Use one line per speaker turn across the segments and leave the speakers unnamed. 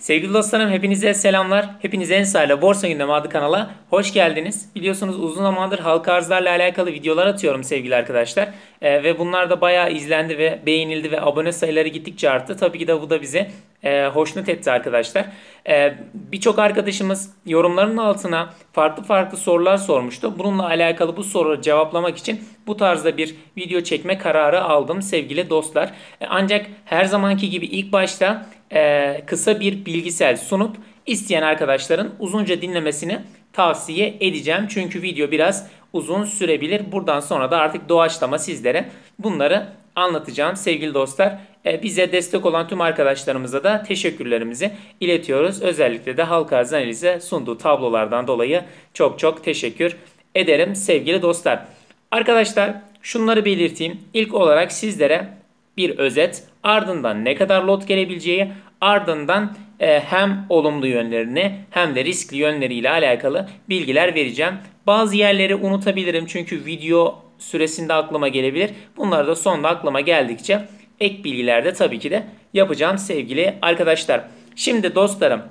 Sevgili dostlarım hepinize selamlar. Hepiniz Ensa ile Borsa Gündemi adlı kanala hoş geldiniz. Biliyorsunuz uzun zamandır halka arzlarla alakalı videolar atıyorum sevgili arkadaşlar. Ee, ve bunlar da bayağı izlendi ve beğenildi ve abone sayıları gittikçe arttı. Tabii ki de bu da bizi e, hoşnut etti arkadaşlar. E, Birçok arkadaşımız yorumların altına farklı farklı sorular sormuştu. Bununla alakalı bu soruları cevaplamak için bu tarzda bir video çekme kararı aldım sevgili dostlar. E, ancak her zamanki gibi ilk başta e, kısa bir bilgisel sunup isteyen arkadaşların uzunca dinlemesini tavsiye edeceğim. Çünkü video biraz uzun sürebilir. Buradan sonra da artık doğaçlama sizlere bunları anlatacağım sevgili dostlar. E, bize destek olan tüm arkadaşlarımıza da teşekkürlerimizi iletiyoruz. Özellikle de halka arz analize sunduğu tablolardan dolayı çok çok teşekkür ederim sevgili dostlar. Arkadaşlar şunları belirteyim. İlk olarak sizlere bir özet, ardından ne kadar lot gelebileceği, ardından hem olumlu yönlerini hem de riskli yönleriyle alakalı bilgiler vereceğim. Bazı yerleri unutabilirim çünkü video süresinde aklıma gelebilir. Bunları da sonunda aklıma geldikçe ek bilgilerde tabii ki de yapacağım sevgili arkadaşlar. Şimdi dostlarım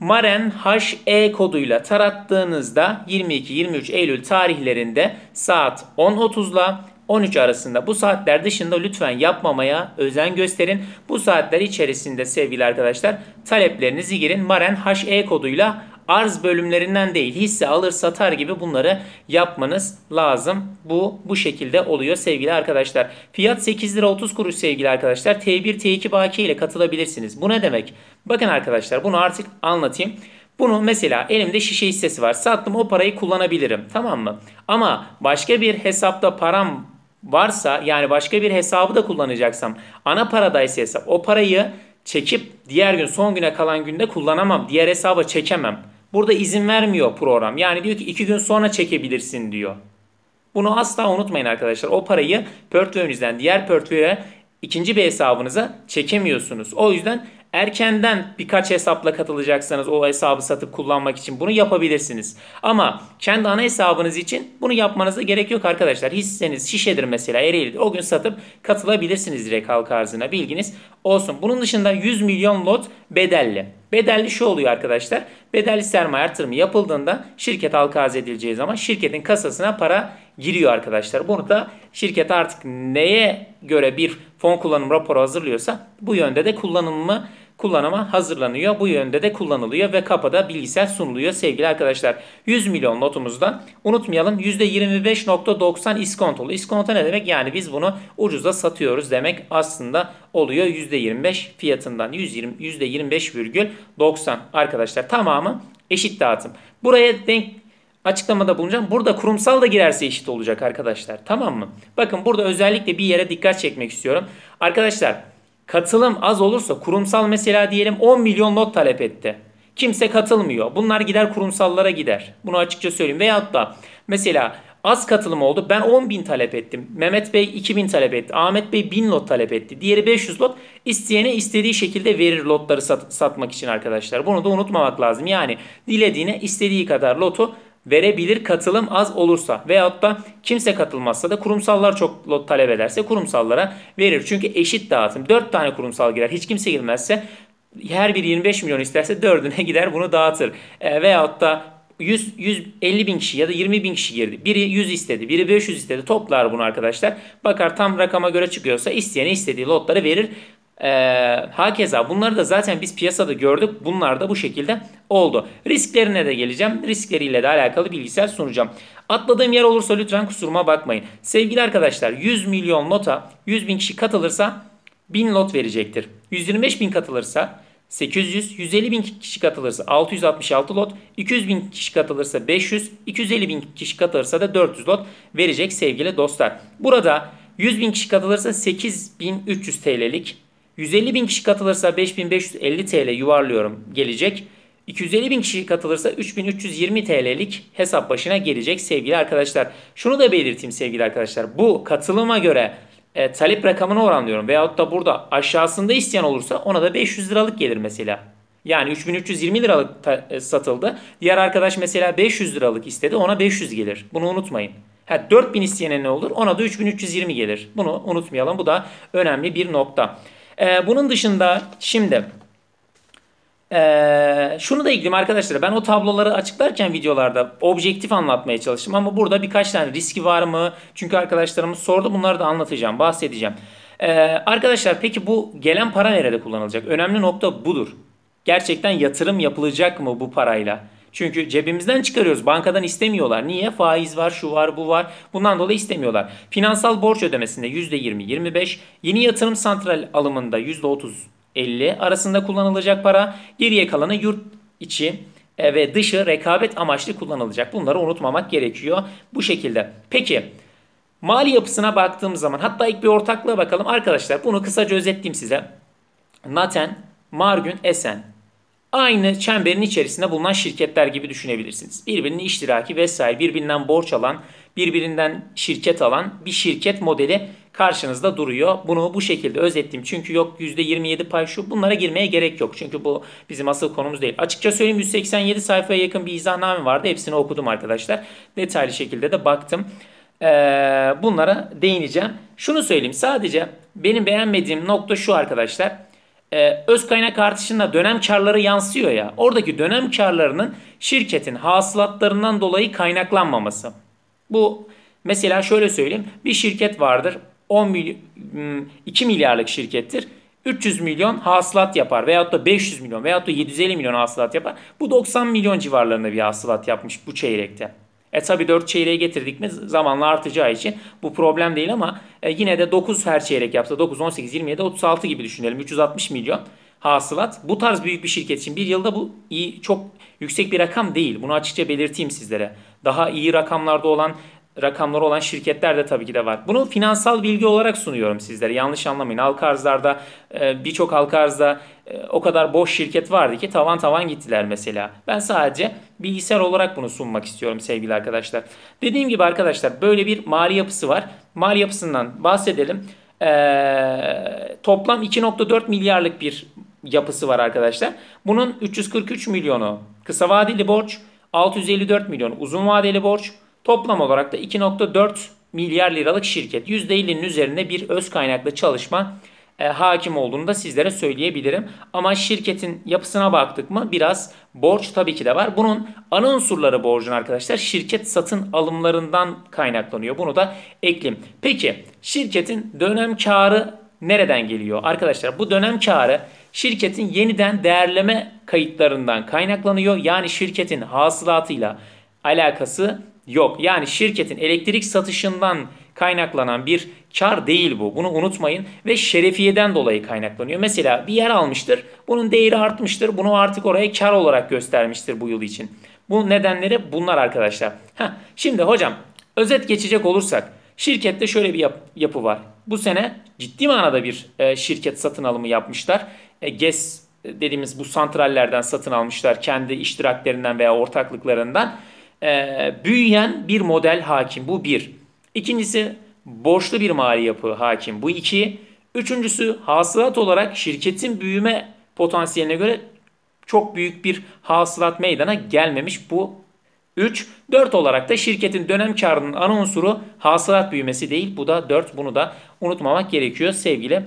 Maren HE koduyla tarattığınızda 22-23 Eylül tarihlerinde saat 10.30 ile 13 arasında bu saatler dışında lütfen yapmamaya özen gösterin. Bu saatler içerisinde sevgili arkadaşlar taleplerinizi girin. Maren HE koduyla arz bölümlerinden değil hisse alır satar gibi bunları yapmanız lazım. Bu bu şekilde oluyor sevgili arkadaşlar. Fiyat 8 lira 30 kuruş sevgili arkadaşlar. T1 T2 baki ile katılabilirsiniz. Bu ne demek? Bakın arkadaşlar bunu artık anlatayım. Bunu mesela elimde şişe hissesi var. Sattım o parayı kullanabilirim. Tamam mı? Ama başka bir hesapta param varsa yani başka bir hesabı da kullanacaksam ana paradaysa hesap o parayı çekip diğer gün son güne kalan günde kullanamam. Diğer hesaba çekemem. Burada izin vermiyor program. Yani diyor ki iki gün sonra çekebilirsin diyor. Bunu asla unutmayın arkadaşlar. O parayı portföyünüzden diğer portföye ikinci bir hesabınıza çekemiyorsunuz. O yüzden erkenden birkaç hesapla katılacaksanız o hesabı satıp kullanmak için bunu yapabilirsiniz. Ama kendi ana hesabınız için bunu yapmanıza gerek yok arkadaşlar. Hisseniz şişedir mesela Ereğli'dir. O gün satıp katılabilirsiniz direkt halka arzına bilginiz olsun. Bunun dışında 100 milyon lot bedelli. Bedelli şu oluyor arkadaşlar. Bedelli sermaye artırımı yapıldığında şirket halka arz edileceği zaman şirketin kasasına para giriyor arkadaşlar. Bunu da şirket artık neye göre bir fon kullanım raporu hazırlıyorsa bu yönde de kullanımı kullanıma hazırlanıyor. Bu yönde de kullanılıyor ve kapıda bilgisayar sunuluyor sevgili arkadaşlar. 100 milyon notumuzda unutmayalım %25.90 iskontolu. İskonto ne demek? Yani biz bunu ucuza satıyoruz demek aslında oluyor %25 fiyatından. 120, %25,90 arkadaşlar tamamı eşit dağıtım. Buraya denk açıklamada bulunacağım. Burada kurumsal da girerse eşit olacak arkadaşlar. Tamam mı? Bakın burada özellikle bir yere dikkat çekmek istiyorum. Arkadaşlar Katılım az olursa kurumsal mesela diyelim 10 milyon not talep etti. Kimse katılmıyor. Bunlar gider kurumsallara gider. Bunu açıkça söyleyeyim. Veyahut da mesela az katılım oldu. Ben 10 bin talep ettim. Mehmet Bey 2 bin talep etti. Ahmet Bey 1000 lot talep etti. Diğeri 500 lot. İsteyene istediği şekilde verir lotları sat, satmak için arkadaşlar. Bunu da unutmamak lazım. Yani dilediğine istediği kadar lotu verebilir katılım az olursa veyahut da kimse katılmazsa da kurumsallar çok lot talep ederse kurumsallara verir. Çünkü eşit dağıtım. 4 tane kurumsal girer. Hiç kimse girmezse her bir 25 milyon isterse 4'üne gider bunu dağıtır. E, veyahut da 100, 150 bin kişi ya da 20 bin kişi girdi. Biri 100 istedi, biri 500 istedi. Toplar bunu arkadaşlar. Bakar tam rakama göre çıkıyorsa isteyene istediği lotları verir. Ee, hakeza bunları da zaten biz piyasada gördük. Bunlar da bu şekilde oldu. Risklerine de geleceğim. Riskleriyle de alakalı bilgisayar sunacağım. Atladığım yer olursa lütfen kusuruma bakmayın. Sevgili arkadaşlar 100 milyon lota 100 bin kişi katılırsa 1000 lot verecektir. 125 bin katılırsa 800, 150 bin kişi katılırsa 666 lot, 200 bin kişi katılırsa 500, 250 bin kişi katılırsa da 400 lot verecek sevgili dostlar. Burada 100 bin kişi katılırsa 8300 TL'lik 150 bin kişi katılırsa 5550 TL yuvarlıyorum gelecek. 250 bin kişi katılırsa 3320 TL'lik hesap başına gelecek sevgili arkadaşlar. Şunu da belirteyim sevgili arkadaşlar. Bu katılıma göre e, talep rakamını oranlıyorum. Veyahut da burada aşağısında isteyen olursa ona da 500 liralık gelir mesela. Yani 3320 liralık e, satıldı. Diğer arkadaş mesela 500 liralık istedi ona 500 gelir. Bunu unutmayın. Ha, 4000 isteyene ne olur? Ona da 3320 gelir. Bunu unutmayalım. Bu da önemli bir nokta. Ee, bunun dışında şimdi Ee, şunu da ekleyeyim arkadaşlar. Ben o tabloları açıklarken videolarda objektif anlatmaya çalıştım. Ama burada birkaç tane riski var mı? Çünkü arkadaşlarımız sordu. Bunları da anlatacağım, bahsedeceğim. Ee, arkadaşlar peki bu gelen para nerede kullanılacak? Önemli nokta budur. Gerçekten yatırım yapılacak mı bu parayla? Çünkü cebimizden çıkarıyoruz. Bankadan istemiyorlar. Niye? Faiz var, şu var, bu var. Bundan dolayı istemiyorlar. Finansal borç ödemesinde %20-25, yeni yatırım santral alımında %30-50 arasında kullanılacak para. Geriye kalanı yurt içi e, ve dışı rekabet amaçlı kullanılacak. Bunları unutmamak gerekiyor bu şekilde. Peki mali yapısına baktığımız zaman hatta ilk bir ortaklığa bakalım. Arkadaşlar bunu kısaca özetleyeyim size. Naten, Margün, Esen aynı çemberin içerisinde bulunan şirketler gibi düşünebilirsiniz. Birbirinin iştiraki vesaire birbirinden borç alan, birbirinden şirket alan bir şirket modeli karşınızda duruyor. Bunu bu şekilde özetleyeyim. Çünkü yok %27 pay şu bunlara girmeye gerek yok. Çünkü bu bizim asıl konumuz değil. Açıkça söyleyeyim 187 sayfaya yakın bir izahname vardı. Hepsini okudum arkadaşlar. Detaylı şekilde de baktım. Ee, bunlara değineceğim. Şunu söyleyeyim sadece benim beğenmediğim nokta şu arkadaşlar e, öz kaynak artışında dönem karları yansıyor ya. Oradaki dönem karlarının şirketin hasılatlarından dolayı kaynaklanmaması. Bu mesela şöyle söyleyeyim. Bir şirket vardır. 10 milyon, 2 milyarlık şirkettir. 300 milyon hasılat yapar veyahut da 500 milyon veyahut da 750 milyon hasılat yapar. Bu 90 milyon civarlarında bir hasılat yapmış bu çeyrekte. E tabi 4 çeyreğe getirdik mi zamanla artacağı için bu problem değil ama e, yine de 9 her çeyrek yapsa 9, 18, 27, 36 gibi düşünelim. 360 milyon hasılat. Bu tarz büyük bir şirket için bir yılda bu iyi çok yüksek bir rakam değil. Bunu açıkça belirteyim sizlere. Daha iyi rakamlarda olan rakamları olan şirketler de tabii ki de var. Bunu finansal bilgi olarak sunuyorum sizlere. Yanlış anlamayın. Halka arzlarda e, birçok halka arzda e, o kadar boş şirket vardı ki tavan tavan gittiler mesela. Ben sadece bilgisayar olarak bunu sunmak istiyorum sevgili arkadaşlar. Dediğim gibi arkadaşlar böyle bir mali yapısı var. Mali yapısından bahsedelim. Ee, toplam 2.4 milyarlık bir yapısı var arkadaşlar. Bunun 343 milyonu kısa vadeli borç, 654 milyon uzun vadeli borç, Toplam olarak da 2.4 milyar liralık şirket. %50'nin üzerinde bir öz kaynaklı çalışma e, hakim olduğunu da sizlere söyleyebilirim. Ama şirketin yapısına baktık mı biraz borç tabii ki de var. Bunun ana unsurları borcun arkadaşlar şirket satın alımlarından kaynaklanıyor. Bunu da ekleyeyim. Peki şirketin dönem karı nereden geliyor? Arkadaşlar bu dönem karı şirketin yeniden değerleme kayıtlarından kaynaklanıyor. Yani şirketin hasılatıyla alakası yok. Yani şirketin elektrik satışından kaynaklanan bir kar değil bu. Bunu unutmayın ve şerefiyeden dolayı kaynaklanıyor. Mesela bir yer almıştır. Bunun değeri artmıştır. Bunu artık oraya kar olarak göstermiştir bu yıl için. Bu nedenleri bunlar arkadaşlar. Heh, şimdi hocam özet geçecek olursak şirkette şöyle bir yap- yapı var. Bu sene ciddi manada bir e, şirket satın alımı yapmışlar. E, GES dediğimiz bu santrallerden satın almışlar kendi iştiraklerinden veya ortaklıklarından e, büyüyen bir model hakim. Bu bir. İkincisi borçlu bir mali yapı hakim. Bu iki. Üçüncüsü hasılat olarak şirketin büyüme potansiyeline göre çok büyük bir hasılat meydana gelmemiş. Bu 3. 4 olarak da şirketin dönem karının ana unsuru hasılat büyümesi değil. Bu da 4. Bunu da unutmamak gerekiyor sevgili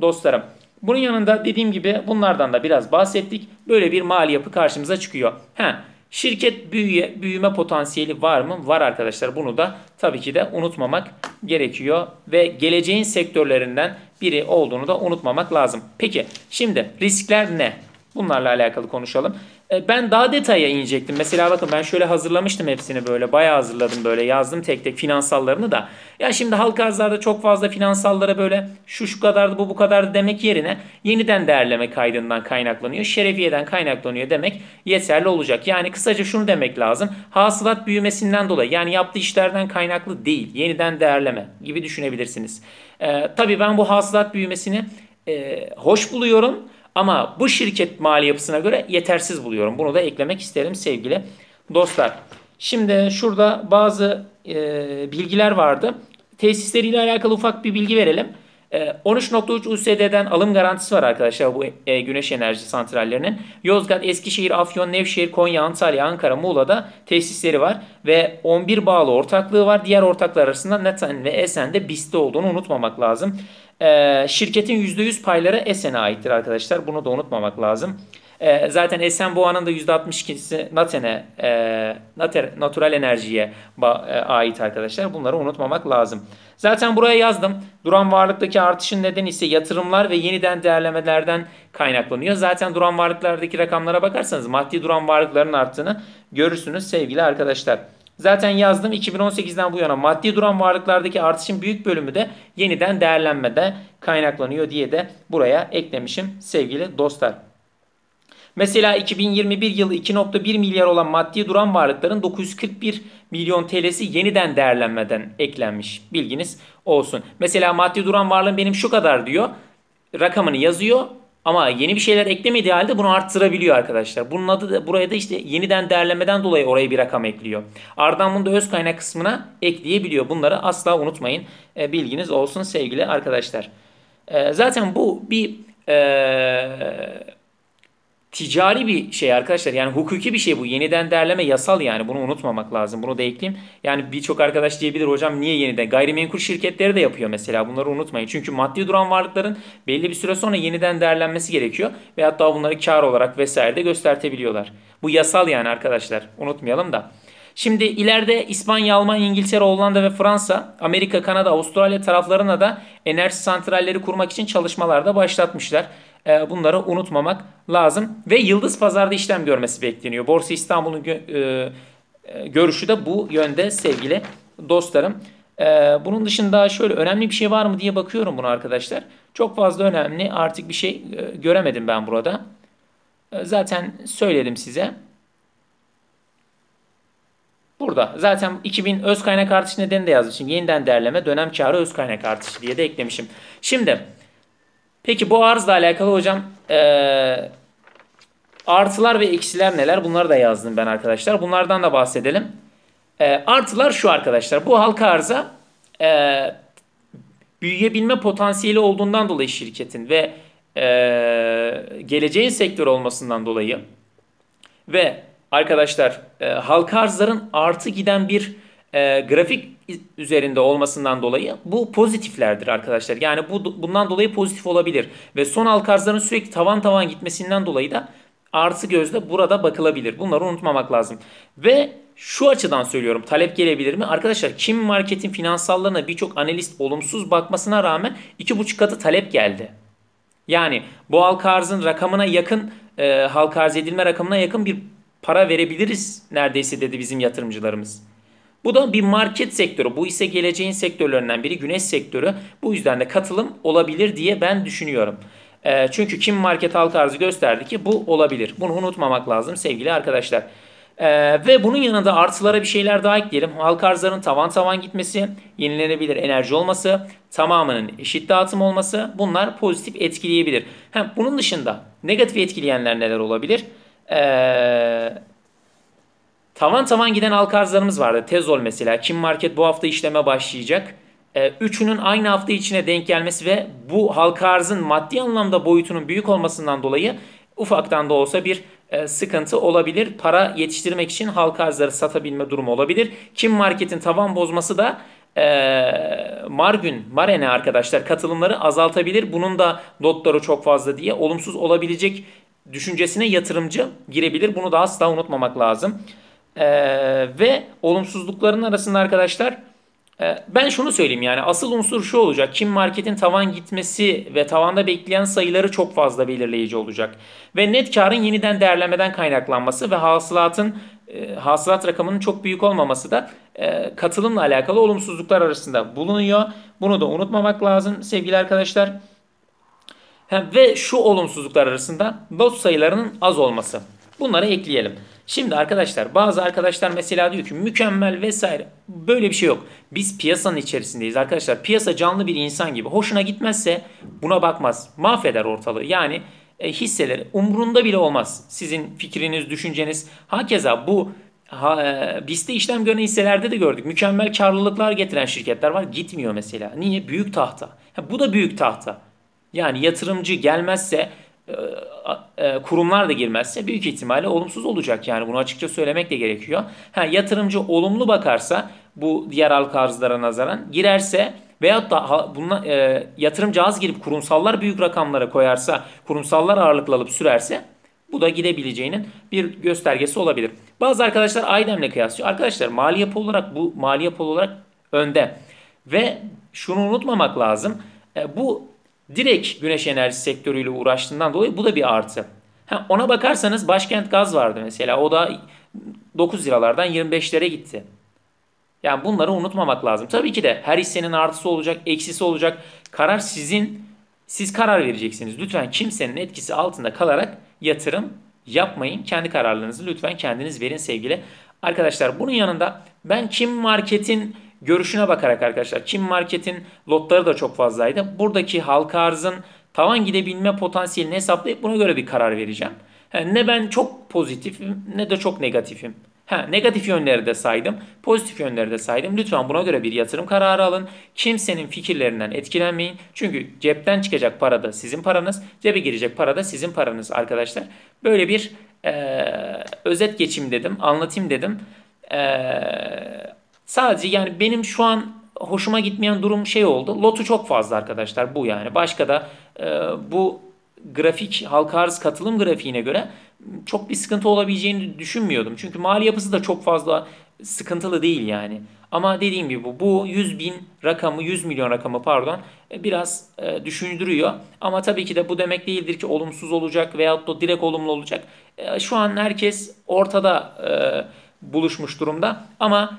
dostlarım. Bunun yanında dediğim gibi bunlardan da biraz bahsettik. Böyle bir mali yapı karşımıza çıkıyor. Ha, Şirket büyüye, büyüme potansiyeli var mı? Var arkadaşlar. Bunu da tabii ki de unutmamak gerekiyor. Ve geleceğin sektörlerinden biri olduğunu da unutmamak lazım. Peki şimdi riskler ne? Bunlarla alakalı konuşalım. E, ben daha detaya inecektim. Mesela bakın ben şöyle hazırlamıştım hepsini böyle. Bayağı hazırladım böyle. Yazdım tek tek finansallarını da. Ya şimdi halka arzlarda çok fazla finansallara böyle şu şu kadardı bu bu kadardı demek yerine yeniden değerleme kaydından kaynaklanıyor. Şerefiyeden kaynaklanıyor demek yeterli olacak. Yani kısaca şunu demek lazım. Hasılat büyümesinden dolayı yani yaptığı işlerden kaynaklı değil. Yeniden değerleme gibi düşünebilirsiniz. Ee, tabii ben bu hasılat büyümesini e, hoş buluyorum. Ama bu şirket mali yapısına göre yetersiz buluyorum. Bunu da eklemek isterim sevgili dostlar. Şimdi şurada bazı e, bilgiler vardı. Tesisleriyle alakalı ufak bir bilgi verelim. E, 13.3 USD'den alım garantisi var arkadaşlar bu e, güneş enerji santrallerinin. Yozgat, Eskişehir, Afyon, Nevşehir, Konya, Antalya, Ankara, Muğla'da tesisleri var. Ve 11 bağlı ortaklığı var. Diğer ortaklar arasında Neten ve Esen'de BIST'te olduğunu unutmamak lazım. E, şirketin %100 payları Esen'e aittir arkadaşlar. Bunu da unutmamak lazım. E, zaten Esenboğa'nın da %62'si Naten'e, e, Nater, natural enerjiye e, ait arkadaşlar. Bunları unutmamak lazım. Zaten buraya yazdım. Duran varlıktaki artışın nedeni ise yatırımlar ve yeniden değerlemelerden kaynaklanıyor. Zaten duran varlıklardaki rakamlara bakarsanız maddi duran varlıkların arttığını görürsünüz sevgili arkadaşlar. Zaten yazdım 2018'den bu yana maddi duran varlıklardaki artışın büyük bölümü de yeniden değerlenmede kaynaklanıyor diye de buraya eklemişim sevgili dostlar. Mesela 2021 yılı 2.1 milyar olan maddi duran varlıkların 941 milyon TL'si yeniden değerlenmeden eklenmiş. Bilginiz olsun. Mesela maddi duran varlığım benim şu kadar diyor. Rakamını yazıyor ama yeni bir şeyler eklemediği halde bunu arttırabiliyor arkadaşlar. Bunun adı da buraya da işte yeniden değerlemeden dolayı oraya bir rakam ekliyor. Ardından bunu da öz kaynak kısmına ekleyebiliyor. Bunları asla unutmayın. E, bilginiz olsun sevgili arkadaşlar. E, zaten bu bir e, ticari bir şey arkadaşlar. Yani hukuki bir şey bu. Yeniden değerleme yasal yani. Bunu unutmamak lazım. Bunu da ekleyeyim. Yani birçok arkadaş diyebilir hocam niye yeniden? Gayrimenkul şirketleri de yapıyor mesela. Bunları unutmayın. Çünkü maddi duran varlıkların belli bir süre sonra yeniden değerlenmesi gerekiyor. Ve hatta bunları kar olarak vesaire de göstertebiliyorlar. Bu yasal yani arkadaşlar. Unutmayalım da. Şimdi ileride İspanya, Almanya, İngiltere, Hollanda ve Fransa, Amerika, Kanada, Avustralya taraflarına da enerji santralleri kurmak için çalışmalarda başlatmışlar. Ee, bunları unutmamak lazım. Ve yıldız pazarda işlem görmesi bekleniyor. Borsa İstanbul'un e, e, görüşü de bu yönde sevgili dostlarım. Ee, bunun dışında şöyle önemli bir şey var mı diye bakıyorum buna arkadaşlar. Çok fazla önemli artık bir şey e, göremedim ben burada. Zaten söyledim size. Burada zaten 2000 öz kaynak artışı nedeni de yazmışım. Yeniden değerleme dönem karı öz kaynak artışı diye de eklemişim. Şimdi peki bu arzla alakalı hocam ee, artılar ve eksiler neler? Bunları da yazdım ben arkadaşlar. Bunlardan da bahsedelim. E, artılar şu arkadaşlar. Bu halka arza e, büyüyebilme potansiyeli olduğundan dolayı şirketin ve e, geleceğin sektör olmasından dolayı ve arkadaşlar e, halka arzların artı giden bir e, grafik üzerinde olmasından dolayı bu pozitiflerdir arkadaşlar. Yani bu bundan dolayı pozitif olabilir ve son halka arzların sürekli tavan tavan gitmesinden dolayı da artı gözle burada bakılabilir. Bunları unutmamak lazım. Ve şu açıdan söylüyorum talep gelebilir mi? Arkadaşlar kim marketin finansallarına birçok analist olumsuz bakmasına rağmen 2,5 katı talep geldi. Yani bu halka arzın rakamına yakın e, halka arz edilme rakamına yakın bir para verebiliriz neredeyse dedi bizim yatırımcılarımız. Bu da bir market sektörü. Bu ise geleceğin sektörlerinden biri güneş sektörü. Bu yüzden de katılım olabilir diye ben düşünüyorum. E, çünkü kim market halka arzı gösterdi ki bu olabilir. Bunu unutmamak lazım sevgili arkadaşlar. Ee, ve bunun yanında artılara bir şeyler daha ekleyelim. Halka arzların tavan tavan gitmesi, yenilenebilir enerji olması, tamamının eşit dağıtım olması bunlar pozitif etkileyebilir. Hem bunun dışında negatif etkileyenler neler olabilir? Ee, tavan tavan giden halka arzlarımız vardı. Tezol mesela. Kim Market bu hafta işleme başlayacak. Ee, üçünün aynı hafta içine denk gelmesi ve bu halka arzın maddi anlamda boyutunun büyük olmasından dolayı ufaktan da olsa bir e, sıkıntı olabilir. Para yetiştirmek için halka arzları satabilme durumu olabilir. Kim marketin tavan bozması da e, Margün, Marene arkadaşlar katılımları azaltabilir. Bunun da notları çok fazla diye olumsuz olabilecek düşüncesine yatırımcı girebilir. Bunu da asla unutmamak lazım. E, ve olumsuzlukların arasında arkadaşlar ee, ben şunu söyleyeyim yani asıl unsur şu olacak. Kim marketin tavan gitmesi ve tavanda bekleyen sayıları çok fazla belirleyici olacak. Ve net karın yeniden değerlemeden kaynaklanması ve hasılatın e, hasılat rakamının çok büyük olmaması da e, katılımla alakalı olumsuzluklar arasında bulunuyor. Bunu da unutmamak lazım sevgili arkadaşlar. Hem, ve şu olumsuzluklar arasında lot sayılarının az olması. Bunları ekleyelim. Şimdi arkadaşlar bazı arkadaşlar mesela diyor ki mükemmel vesaire. Böyle bir şey yok. Biz piyasanın içerisindeyiz arkadaşlar. Piyasa canlı bir insan gibi. Hoşuna gitmezse buna bakmaz. Mahveder ortalığı. Yani e, hisseleri umrunda bile olmaz. Sizin fikriniz, düşünceniz. Hakeza bu ha, e, BIST'te işlem gören hisselerde de gördük. Mükemmel karlılıklar getiren şirketler var. Gitmiyor mesela. Niye? Büyük tahta. Ha, bu da büyük tahta. Yani yatırımcı gelmezse kurumlar da girmezse büyük ihtimalle olumsuz olacak. Yani bunu açıkça söylemek de gerekiyor. Ha, yatırımcı olumlu bakarsa bu diğer halka arzlara nazaran girerse veyahut da bunla, e, yatırımcı az girip kurumsallar büyük rakamlara koyarsa, kurumsallar ağırlıklı alıp sürerse Bu da gidebileceğinin bir göstergesi olabilir. Bazı arkadaşlar Aydem'le kıyaslıyor. Arkadaşlar mali yapı olarak bu mali yapı olarak önde. Ve şunu unutmamak lazım. E, bu direkt güneş enerjisi sektörüyle uğraştığından dolayı bu da bir artı. Ha, ona bakarsanız Başkent Gaz vardı mesela. O da 9 liralardan 25'lere gitti. Yani bunları unutmamak lazım. Tabii ki de her hissenin artısı olacak, eksisi olacak. Karar sizin, siz karar vereceksiniz. Lütfen kimsenin etkisi altında kalarak yatırım yapmayın. Kendi kararlarınızı lütfen kendiniz verin sevgili arkadaşlar. Bunun yanında ben Kim Market'in görüşüne bakarak arkadaşlar Kim Market'in lotları da çok fazlaydı. Buradaki halka arzın tavan gidebilme potansiyelini hesaplayıp buna göre bir karar vereceğim. ne ben çok pozitifim ne de çok negatifim. Ha, negatif yönleri de saydım, pozitif yönleri de saydım. Lütfen buna göre bir yatırım kararı alın. Kimsenin fikirlerinden etkilenmeyin. Çünkü cepten çıkacak para da sizin paranız, cebe girecek para da sizin paranız arkadaşlar. Böyle bir e, özet geçim dedim, anlatayım dedim. E, sadece yani benim şu an hoşuma gitmeyen durum şey oldu. Lotu çok fazla arkadaşlar bu yani. Başka da e, bu grafik halka arz katılım grafiğine göre çok bir sıkıntı olabileceğini düşünmüyordum. Çünkü mali yapısı da çok fazla sıkıntılı değil yani. Ama dediğim gibi bu, bu 100 bin rakamı, 100 milyon rakamı pardon e, biraz e, düşündürüyor. Ama tabii ki de bu demek değildir ki olumsuz olacak veyahut da direkt olumlu olacak. E, şu an herkes ortada e, buluşmuş durumda. Ama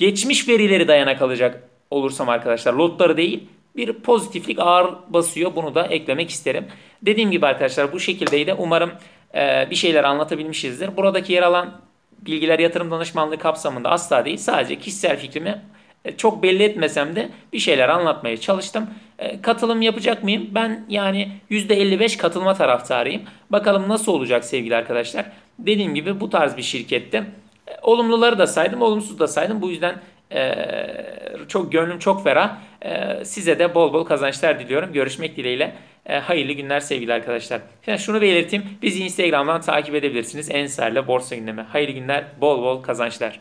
geçmiş verileri dayanak alacak olursam arkadaşlar lotları değil bir pozitiflik ağır basıyor. Bunu da eklemek isterim. Dediğim gibi arkadaşlar bu şekildeydi. Umarım e, bir şeyler anlatabilmişizdir. Buradaki yer alan bilgiler yatırım danışmanlığı kapsamında asla değil. Sadece kişisel fikrimi e, çok belli etmesem de bir şeyler anlatmaya çalıştım. E, katılım yapacak mıyım? Ben yani %55 katılma taraftarıyım. Bakalım nasıl olacak sevgili arkadaşlar. Dediğim gibi bu tarz bir şirkette olumluları da saydım, olumsuz da saydım. Bu yüzden çok gönlüm çok ferah. size de bol bol kazançlar diliyorum. Görüşmek dileğiyle. hayırlı günler sevgili arkadaşlar. Şimdi şunu belirteyim. Bizi Instagram'dan takip edebilirsiniz. Ensar'la Borsa Gündemi. Hayırlı günler, bol bol kazançlar.